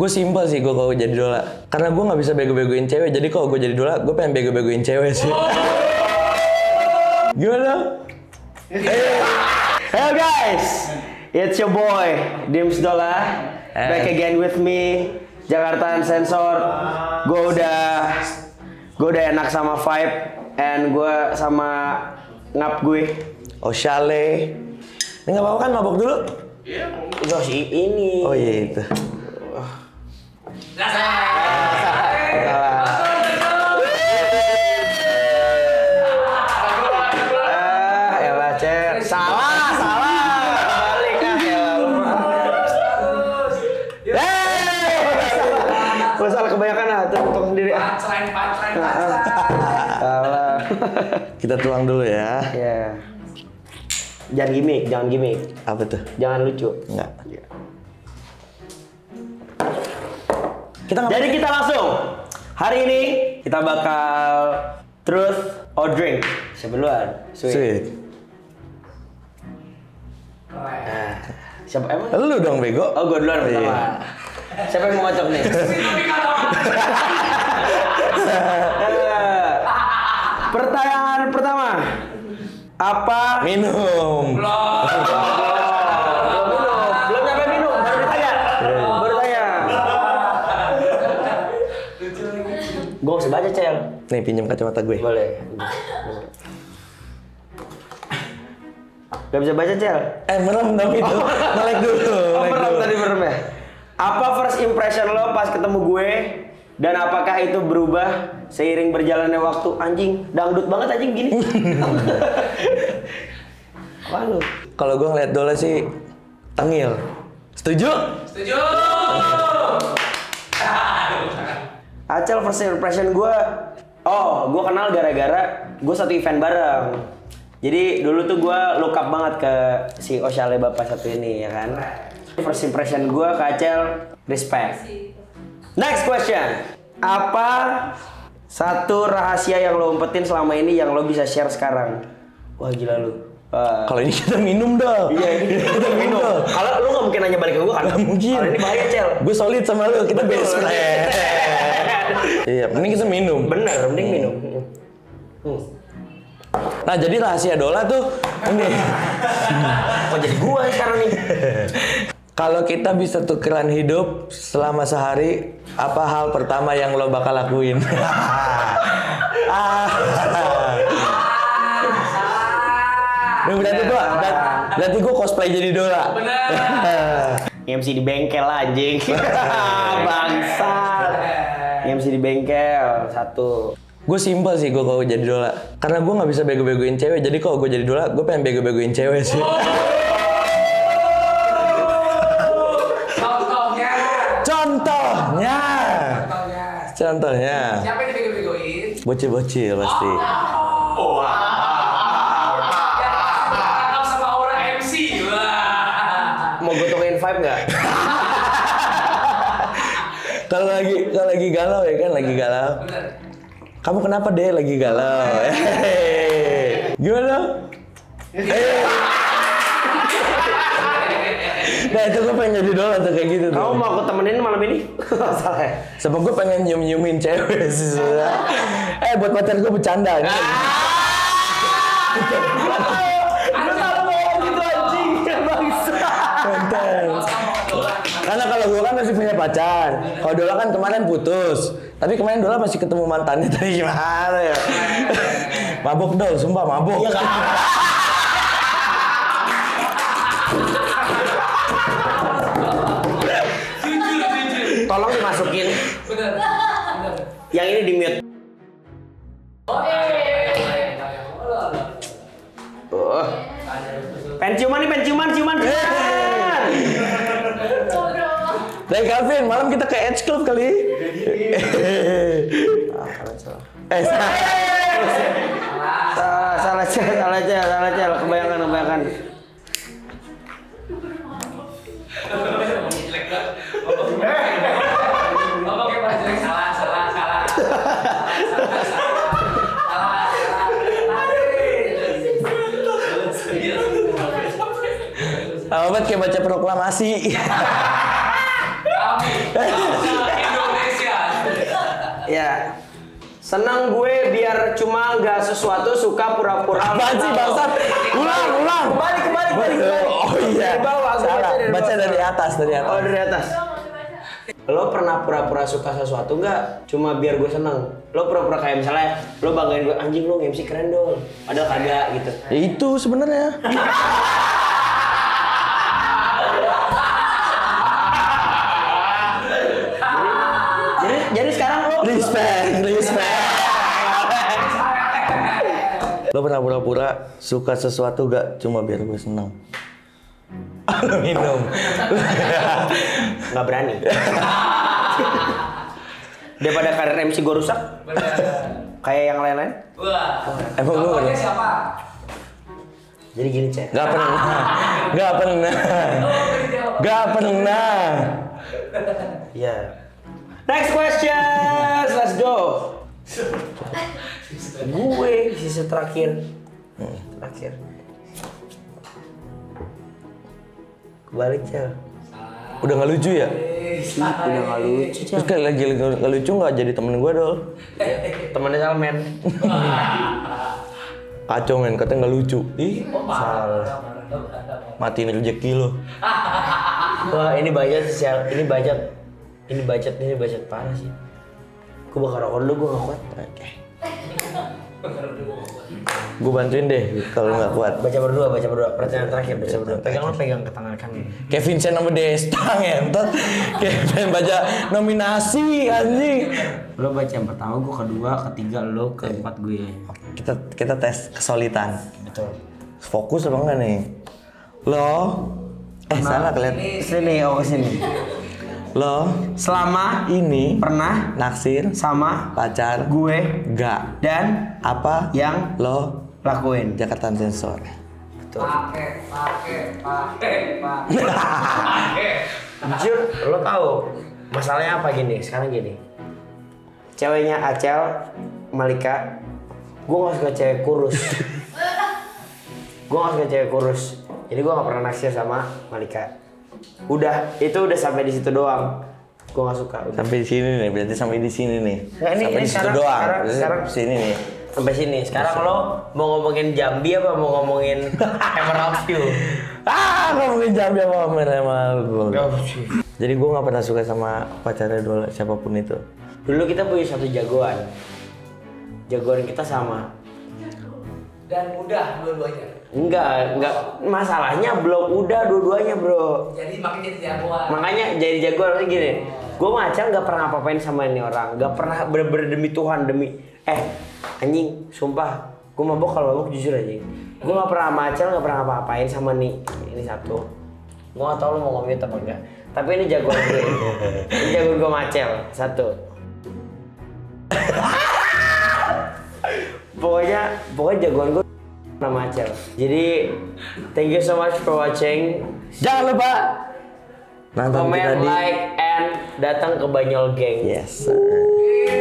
Gue simpel sih gue kalau jadi dola. Karena gue nggak bisa bego-begoin cewek. Jadi kalau gue jadi dola, gue pengen bego-begoin cewek sih. Gimana? Hello guys, it's your boy Dims Dola back again with me Jakarta Sensor. Gue udah gue udah enak sama vibe and gue sama ngap gue. Oh Shale. Ini nggak apa-apa kan mabok dulu? Udah si ini. Oh iya itu. Kita tuang dulu ya. Ya. Jangan gimmick, jangan gimmick. Apa tuh? Jangan lucu. Enggak. Iya. Kita Jadi kita langsung. Hari ini kita bakal truth or drink. Sebeluan. Sweet. Sweet. Nah, siapa emang? Lu dong bego. Oh, gue duluan pertama. Iya. Siapa yang mau ngocok nih? Pertanyaan pertama. Apa? Minum. Belum Baca, Cel. Nih pinjam kacamata gue. Boleh. Gak bisa baca, Cel. Eh merem dong itu. Melek dulu. Oh, melek merem dulu. tadi merem ya? Apa first impression lo pas ketemu gue? Dan apakah itu berubah seiring berjalannya waktu? Anjing, dangdut banget anjing gini. Lu. Kalau gue ngeliat Dola sih tengil. Setuju? Setuju. Acel first impression gue, oh gue kenal gara-gara gue satu event bareng. Jadi dulu tuh gue look up banget ke si Oshale bapak satu ini ya kan. First impression gue ke Acel, respect. Next question. Apa satu rahasia yang lo umpetin selama ini yang lo bisa share sekarang? Wah gila lu. Wah. Kalau ini kita minum dong. Iya, ini kita minum. Kalau lu nggak mungkin nanya balik ke gue kan? Gak mungkin. Kalau ini bahaya, Cel. Gue solid sama lu. Kita best friend. Iya, mending kita minum. Bener, mending minum. Hmm. Nah, jadi rahasia Dola tuh ini. Kok jadi gua sekarang nih? Kalau kita bisa tukeran hidup selama sehari, apa hal pertama yang lo bakal lakuin? ah. Berarti gua, ber- berarti gua cosplay jadi Dola. MC di bengkel anjing. Bangsat. MC di bengkel satu. Gue simpel sih gue kalau jadi Dola. Karena gue nggak bisa bego-begoin cewek. Jadi kalau gue jadi Dola, gue pengen bego-begoin cewek sih. Contohnya. Contohnya. Contohnya. Contohnya. Siapa yang dibego-begoin? Bocil-bocil pasti. Yang Kalau lagi kalau lagi galau ya kan lagi galau. Bener. Kamu kenapa deh lagi galau? Gimana? Nah itu gue pengen jadi dola tuh kayak gitu tuh. Kamu mau aku temenin malam ini? Salah ya? Sama gue pengen nyium-nyiumin cewek sih sebenernya. Eh buat pacar gue bercanda. Lu pacar. Kalau Dola kan kemarin putus. Tapi kemarin Dola masih ketemu mantannya tadi gimana ya? mabuk dong, sumpah mabuk. Iya kan? Tolong dimasukin. Bener. Yang ini di mute. Dan Calvin, malam kita ke Edge Club kali. eh, sa- Salah, salah cel, salah cel, salah cel. Salah, salah, salah. Salah, salah, salah. Amat kayak baca proklamasi. Kami. Ya. Senang gue biar cuma nggak sesuatu suka pura-pura. Apaan sih bangsat? Ulang, ulang. Kembali, kembali, kembali, kembali. Oh iya. Dari bawah, Salah. baca Baca dari atas, dari atas. Oh dari atas. Lo pernah pura-pura suka sesuatu nggak? Cuma biar gue seneng. Lo pura-pura kayak misalnya lo banggain gue anjing lo MC keren dong. Padahal kagak gitu. Ya itu sebenarnya. Lo pernah pura-pura suka sesuatu gak cuma biar gue seneng? Lo minum. nggak berani. Daripada karir MC gue rusak, Bener. kayak yang lain-lain. Wah. Emang pernah? siapa? Jadi gini cek. Gak pernah. Gak pernah. Gak pernah. Iya. Next question, let's go. gue sisa terakhir. Terakhir. Kebalik cel. Udah gak lucu ya? Udah gak lucu Terus kayak lagi gak lucu gak jadi temen gue dong? Temennya Salmen. Kacau men, katanya gak lucu. Ih, parah. matiin rezeki lo. Wah ini budget sosial, ini budget, ini budget, ini budget parah sih. Gue bakal rokok dulu, gue gak kuat. Oke. Gue bantuin deh kalau nggak kuat. Baca berdua, baca berdua. Pertanyaan terakhir, baca berdua. Pegang lo, pegang ke tangan kanan. Kayak Vincent sama Desta ngentot. Pengen baca nominasi anjing. Lo baca yang pertama, gue kedua, ketiga, lo keempat gue. Kita kita tes kesolidan. Betul. Fokus apa enggak nih? Lo eh salah kalian. Sini, oh ke sini. Lo Selama ini pernah naksir sama pacar gue gak dan apa yang lo lakuin. Jakarta Sensor. Betul. Pakai, pakai, pakai, pakai. Pakai. Jujur, lo tahu masalahnya apa gini? Sekarang gini. Ceweknya Acel, Malika, gue gak suka cewek kurus. gue gak suka cewek kurus. Jadi gue gak pernah naksir sama Malika. Udah, itu udah sampai di situ doang. Gue gak suka. Udah. Sampai di sini nih, berarti sampai di sini nih. Nggak, ini- sampai ini di situ sekarang- doang. sekarang- Berarti sekarang- sini nih. Sampai sini. Sekarang lo mau ngomongin Jambi apa mau ngomongin Emerald View? Ah, ngomongin Jambi emang gue. Oh, Jadi gue nggak pernah suka sama pacarnya dulu siapa pun itu. Dulu kita punya satu jagoan. Jagoan kita sama. Dan mudah dua-duanya. Enggak, enggak. Masalahnya belum udah dua-duanya, Bro. Jadi makin jadi jagoan. Makanya jadi jagoan lagi gini. Gue macam nggak pernah apa-apain sama ini orang. Nggak pernah bener-bener demi Tuhan demi. Eh, anjing, sumpah. Gue mabok kalau mabok jujur aja. Gue nggak pernah Acel, nggak pernah apa-apain sama nih. Ini satu. Gue nggak tahu lo mau ngomongin apa enggak. Tapi ini jagoan gue. ini jagoan gue sama Acel. Satu. pokoknya pokoknya jagoan gue nama Acel. Jadi thank you so much for watching. Jangan lupa nonton Comment, like, and datang ke Banyol Gang. Yes. sir.